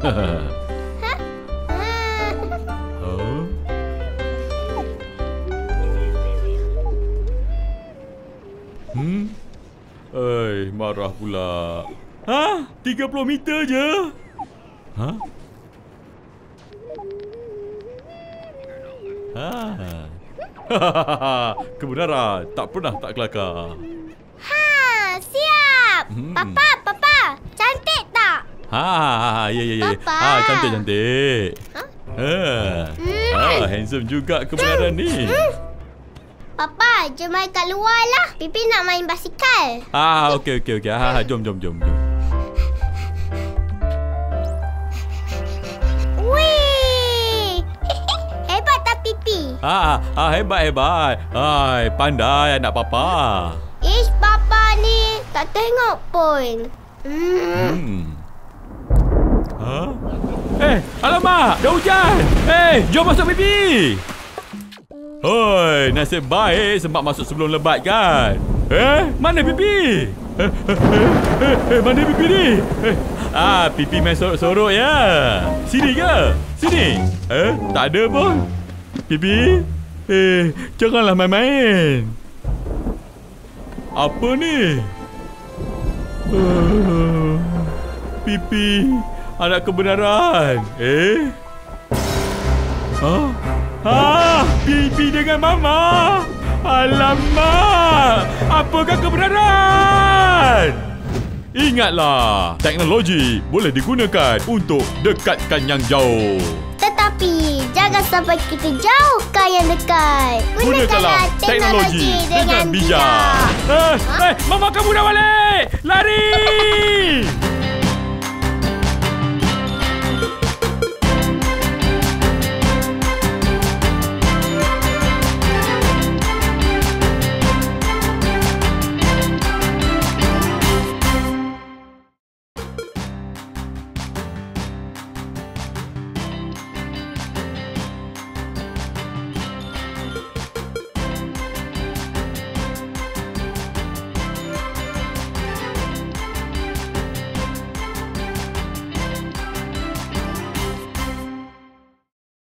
Huh? Hmm? Eh, marah pula. Ha? 30 meter je? Ha? Ha. Kebenaran tak pernah tak kelakar. Ha, siap. Hmm. Papa, papa, cantik tak? Ha, ha, ha, ya ya ya. Papa. Ha, cantik cantik. Ha? Ha. Hmm. Ha, handsome juga kebenaran ni. Papa, jom main kat luar lah. Pipi nak main basikal. Ah, okey okey okey. Ha, ha, jom jom jom jom. Wih. Hebat tak pipi? Ah, ah hebat hebat. Hai, pandai anak papa. Ish, papa ni tak tengok pun. Hmm. Hmm. Eh, alamak, dah hujan. Eh, jom masuk pipi. Hoi, nasib baik sempat masuk sebelum lebat kan? Eh, mana pipi? Eh, eh, eh, eh, mana pipi ni? Eh, ah, pipi main sorok-sorok ya. Sini ke? Sini. Eh, tak ada pun. Pipi? Eh, janganlah main-main. Apa ni? Uh, pipi anak kebenaran. Eh? Hah? Ah, pipi dengan mama. Alamak, apakah kebenaran? Ingatlah, teknologi boleh digunakan untuk dekatkan yang jauh. Tetapi, jangan sampai kita jauhkan yang dekat. Gunakanlah teknologi dengan bijak. Eh, eh, mama kamu dah balik. Lari!